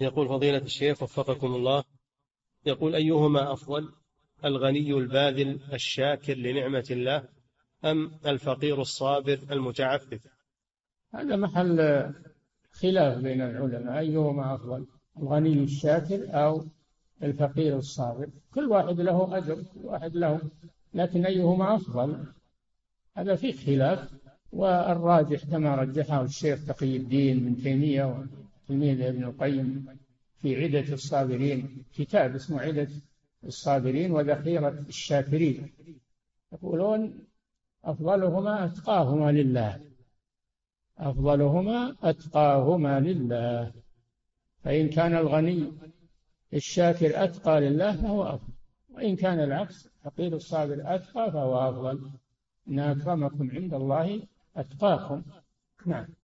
يقول فضيلة الشيخ وفقكم الله يقول أيهما أفضل الغني الباذل الشاكر لنعمة الله أم الفقير الصابر المتعفف؟ هذا محل خلاف بين العلماء. أيهما أفضل الغني الشاكر أو الفقير الصابر؟ كل واحد له أجر كل واحد له لكن أيهما أفضل؟ هذا فيه خلاف والراجح كما رجحه الشيخ تقي الدين من تيمية وتلميذ ابن القيم في عدة الصابرين كتاب اسمه عدة الصابرين وذخيرة الشاكرين. يقولون أفضلهما أتقاهما لله. أفضلهما أتقاهما لله. فإن كان الغني الشاكر أتقى لله فهو أفضل وإن كان العكس فقيل الصابر أتقى فهو أفضل. إن أكرمكم عند الله أتقاكم. نعم.